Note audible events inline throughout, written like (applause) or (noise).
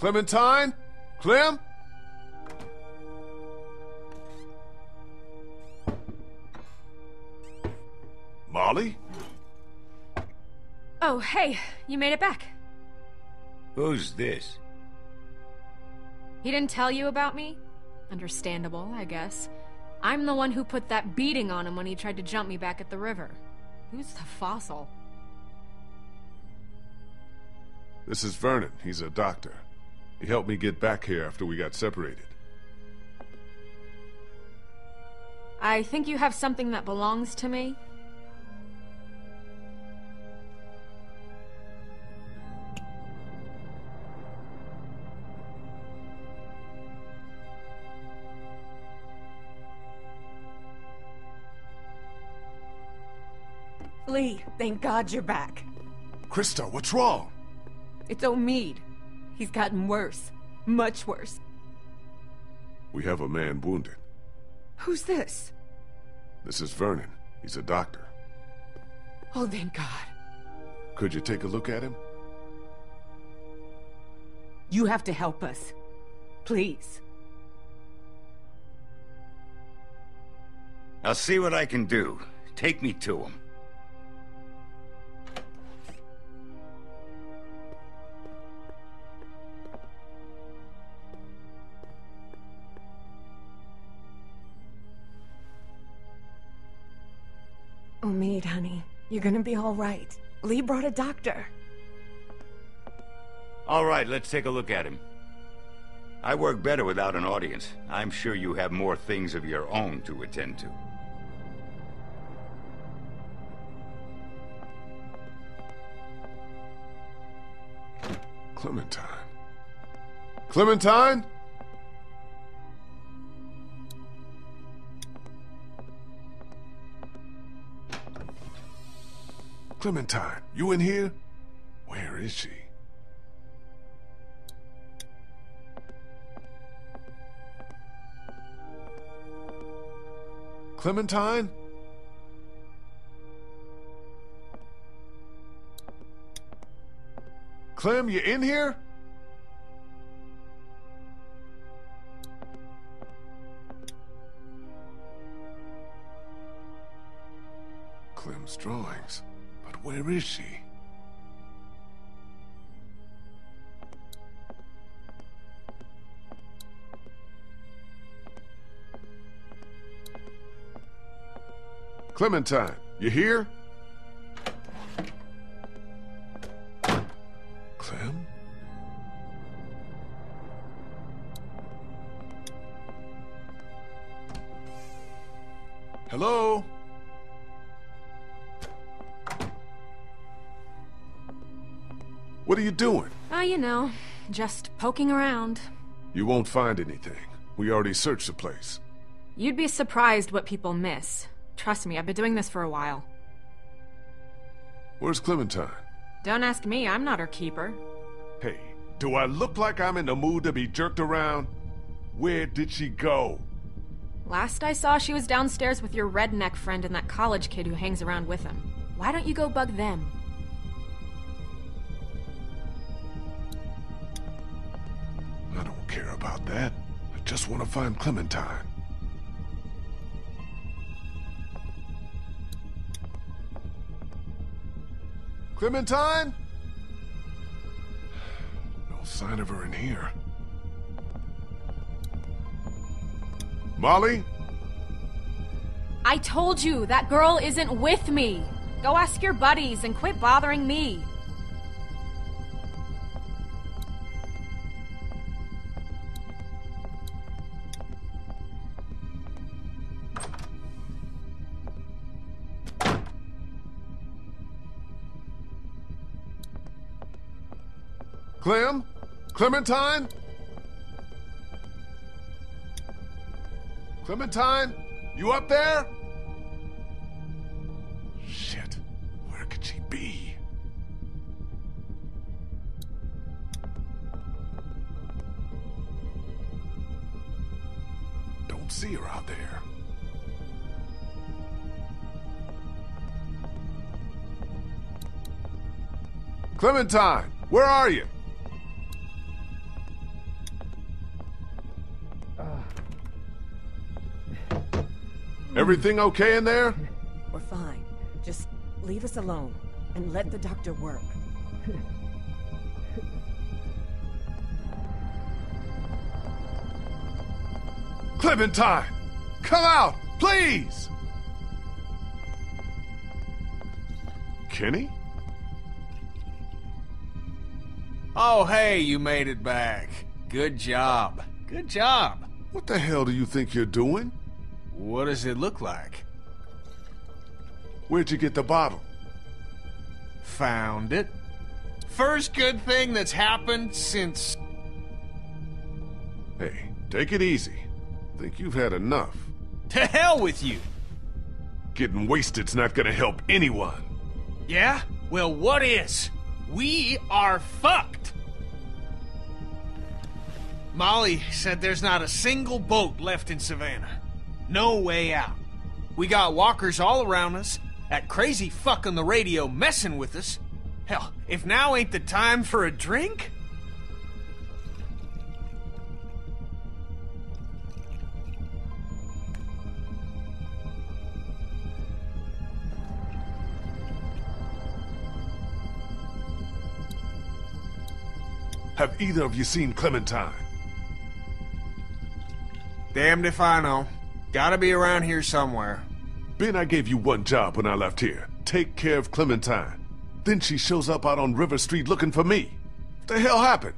Clementine? Clem? Molly? Oh, hey, you made it back. Who's this? He didn't tell you about me? Understandable, I guess. I'm the one who put that beating on him when he tried to jump me back at the river. Who's the fossil? This is Vernon. He's a doctor. He helped me get back here after we got separated. I think you have something that belongs to me. Lee, thank God you're back. Christa, what's wrong? It's Omid. He's gotten worse. Much worse. We have a man wounded. Who's this? This is Vernon. He's a doctor. Oh, thank God. Could you take a look at him? You have to help us. Please. I'll see what I can do. Take me to him. Omid, honey. You're gonna be all right. Lee brought a doctor. All right, let's take a look at him. I work better without an audience. I'm sure you have more things of your own to attend to. Clementine. Clementine? Clementine, you in here? Where is she? Clementine? Clem, you in here? Where is she? Clementine, you here? You doing? Oh, you know, just poking around. You won't find anything. We already searched the place. You'd be surprised what people miss. Trust me, I've been doing this for a while. Where's Clementine? Don't ask me, I'm not her keeper. Hey, do I look like I'm in the mood to be jerked around? Where did she go? Last I saw, she was downstairs with your redneck friend and that college kid who hangs around with him. Why don't you go bug them? That. I just want to find Clementine. Clementine? No sign of her in here. Molly? I told you, that girl isn't with me! Go ask your buddies and quit bothering me! Clementine? Clementine? You up there? Shit. Where could she be? Don't see her out there. Clementine, where are you? Everything okay in there? We're fine. Just leave us alone and let the doctor work. Clementine! Come out, please! Kenny? Oh, hey, you made it back. Good job. Good job. What the hell do you think you're doing? What does it look like? Where'd you get the bottle? Found it. First good thing that's happened since... Hey, take it easy. Think you've had enough. To hell with you! Getting wasted's not gonna help anyone. Yeah? Well, what is? We are fucked! Molly said there's not a single boat left in Savannah. No way out. We got walkers all around us, that crazy fuck on the radio messing with us. Hell, if now ain't the time for a drink? Have either of you seen Clementine? Damned if I know. Gotta be around here somewhere. Ben, I gave you one job when I left here. Take care of Clementine. Then she shows up out on River Street looking for me. What the hell happened?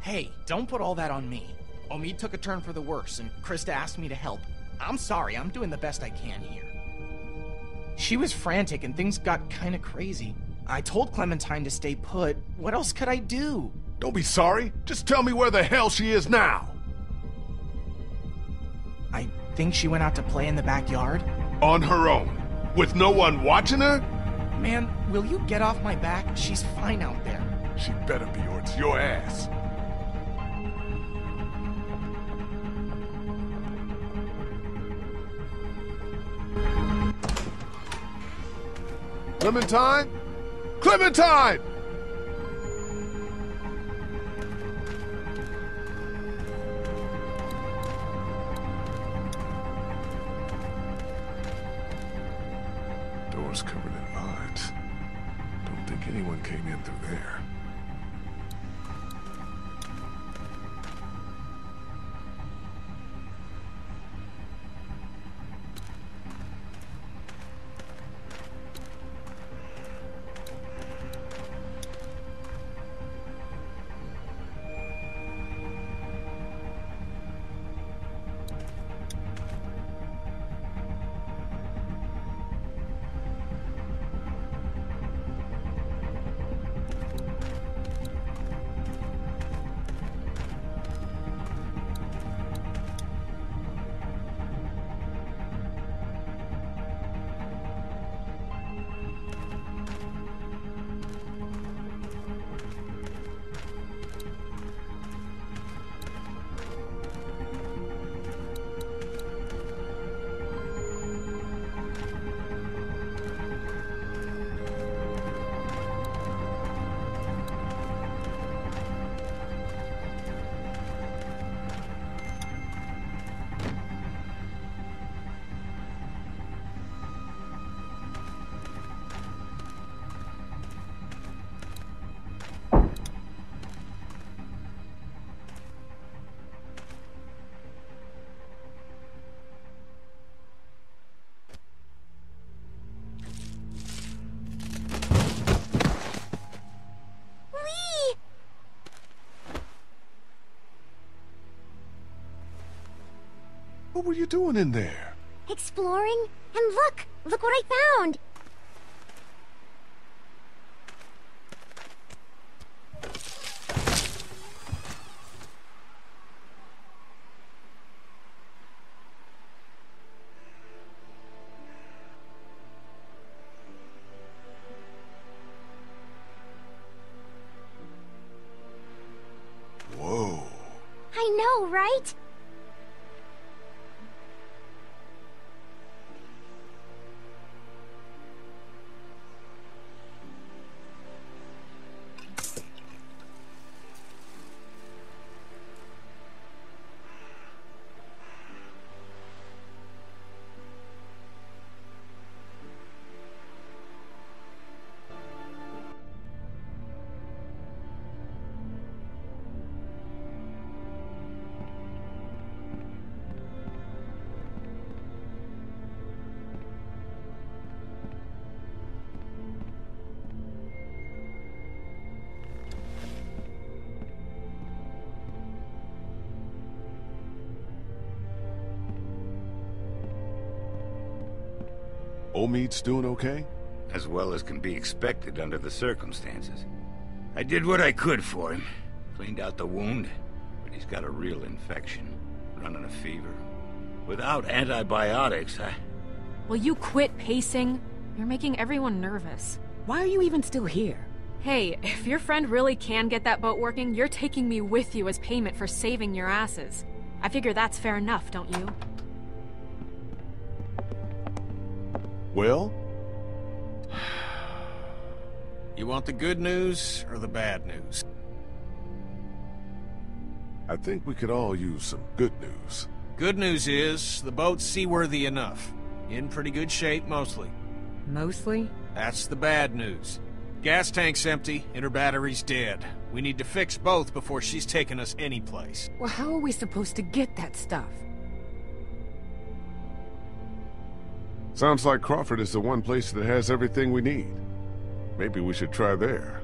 Hey, don't put all that on me. Omid took a turn for the worse, and Christa asked me to help. I'm sorry, I'm doing the best I can here. She was frantic, and things got kinda crazy. I told Clementine to stay put. What else could I do? Don't be sorry. Just tell me where the hell she is now. Think she went out to play in the backyard. On her own. With no one watching her? Man, will you get off my back? She's fine out there. She better be or it's your ass. Clementine? Clementine! Covered in vines. Don't think anyone came in through there. What were you doing in there? Exploring? And look! Look what I found! Omid's doing okay? As well as can be expected under the circumstances. I did what I could for him. Cleaned out the wound, but he's got a real infection. Running a fever. Without antibiotics, I... Will you quit pacing? You're making everyone nervous. Why are you even still here? Hey, if your friend really can get that boat working, you're taking me with you as payment for saving your asses. I figure that's fair enough, don't you? Well? (sighs) You want the good news or the bad news? I think we could all use some good news. Good news is, the boat's seaworthy enough. In pretty good shape, mostly. Mostly? That's the bad news. Gas tank's empty, and her battery's dead. We need to fix both before she's taking us anyplace. Well, how are we supposed to get that stuff? Sounds like Crawford is the one place that has everything we need. Maybe we should try there.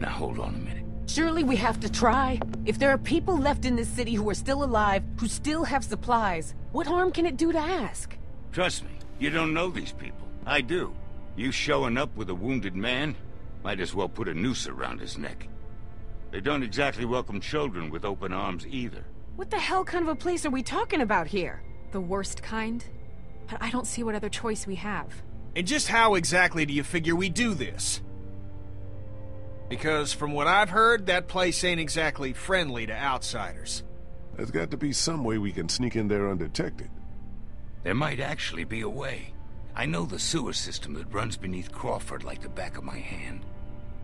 Now hold on a minute. Surely we have to try. If there are people left in this city who are still alive, who still have supplies, what harm can it do to ask? Trust me, you don't know these people. I do. You showing up with a wounded man? Might as well put a noose around his neck. They don't exactly welcome children with open arms either. What the hell kind of a place are we talking about here? The worst kind? But I don't see what other choice we have. And just how exactly do you figure we do this? Because from what I've heard, that place ain't exactly friendly to outsiders. There's got to be some way we can sneak in there undetected. There might actually be a way. I know the sewer system that runs beneath Crawford like the back of my hand.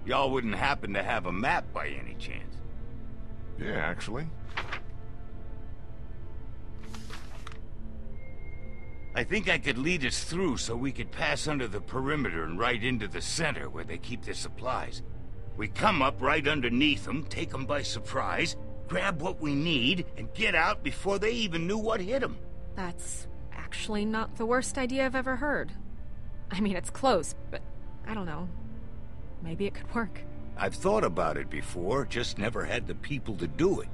Y'all wouldn't happen to have a map by any chance. Yeah, actually. I think I could lead us through so we could pass under the perimeter and right into the center where they keep their supplies. We come up right underneath them, take them by surprise, grab what we need, and get out before they even knew what hit them. That's actually not the worst idea I've ever heard. I mean, it's close, but I don't know. Maybe it could work. I've thought about it before, just never had the people to do it.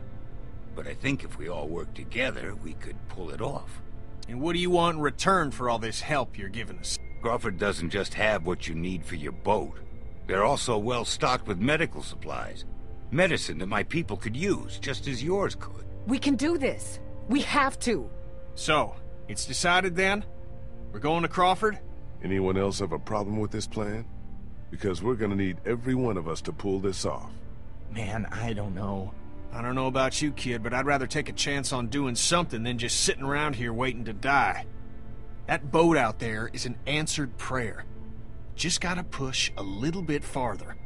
But I think if we all work together, we could pull it off. And what do you want in return for all this help you're giving us? Crawford doesn't just have what you need for your boat. They're also well stocked with medical supplies. Medicine that my people could use, just as yours could. We can do this. We have to. So, it's decided then? We're going to Crawford? Anyone else have a problem with this plan? Because we're gonna need every one of us to pull this off. Man, I don't know. I don't know about you, kid, but I'd rather take a chance on doing something than just sitting around here waiting to die. That boat out there is an answered prayer. Just gotta push a little bit farther.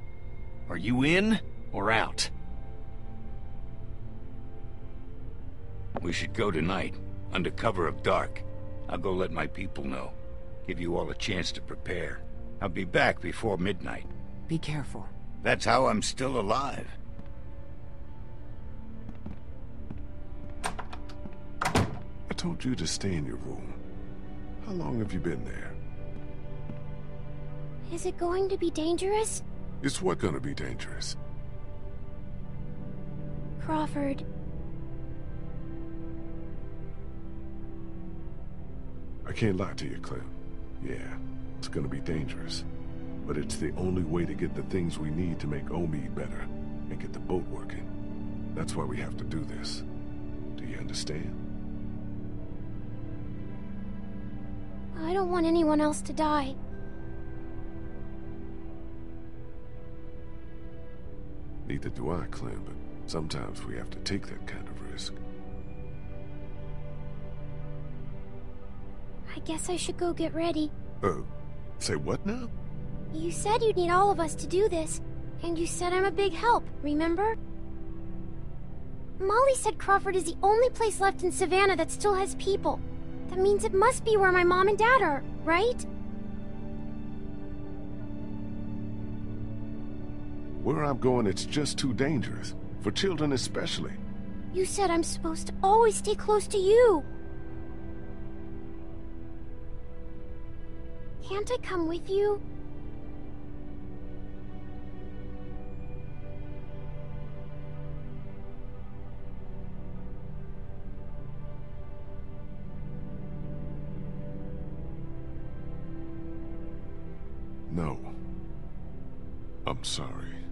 Are you in or out? We should go tonight, under cover of dark. I'll go let my people know. Give you all a chance to prepare. I'll be back before midnight. Be careful. That's how I'm still alive. Told you to stay in your room. How long have you been there? Is it going to be dangerous? It's what gonna be dangerous? Crawford, I can't lie to you, Clem. Yeah, it's gonna be dangerous. But it's the only way to get the things we need to make Omid better and get the boat working. That's why we have to do this. Do you understand? I don't want anyone else to die. Neither do I, Clem, but sometimes we have to take that kind of risk. I guess I should go get ready. Uh, say what now? You said you'd need all of us to do this, and you said I'm a big help, remember? Molly said Crawford is the only place left in Savannah that still has people. That means it must be where my mom and dad are, right? Where I'm going, it's just too dangerous. For children especially. You said I'm supposed to always stay close to you. Can't I come with you? No. I'm sorry.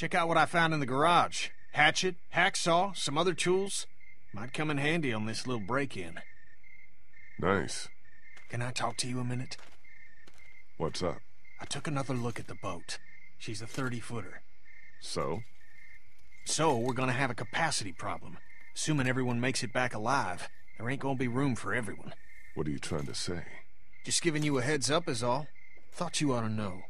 Check out what I found in the garage. Hatchet, hacksaw, some other tools. Might come in handy on this little break-in. Nice. Can I talk to you a minute? What's up? I took another look at the boat. She's a 30-footer. So? So, we're gonna have a capacity problem. Assuming everyone makes it back alive, there ain't gonna be room for everyone. What are you trying to say? Just giving you a heads up is all. Thought you ought to know.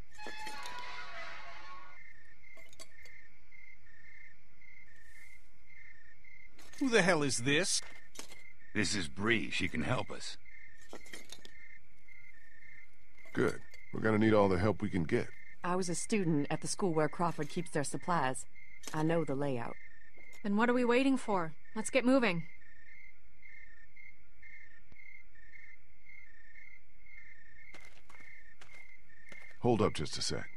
Who the hell is this? This is Brie. She can help us. Good. We're gonna need all the help we can get. I was a student at the school where Crawford keeps their supplies. I know the layout. Then what are we waiting for? Let's get moving. Hold up just a sec.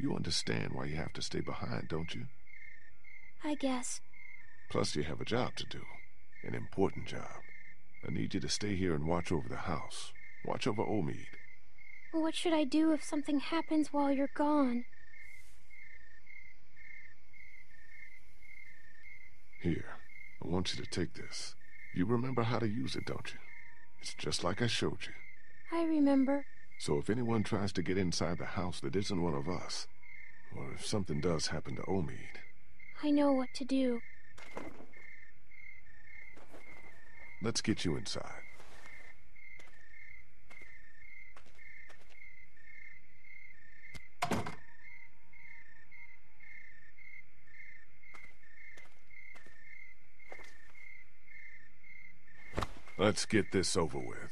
You understand why you have to stay behind, don't you? I guess. Plus, you have a job to do. An important job. I need you to stay here and watch over the house. Watch over Omid. What should I do if something happens while you're gone? Here, I want you to take this. You remember how to use it, don't you? It's just like I showed you. I remember. So if anyone tries to get inside the house that isn't one of us, or if something does happen to Omid, I know what to do. let's get you inside. Let's get this over with.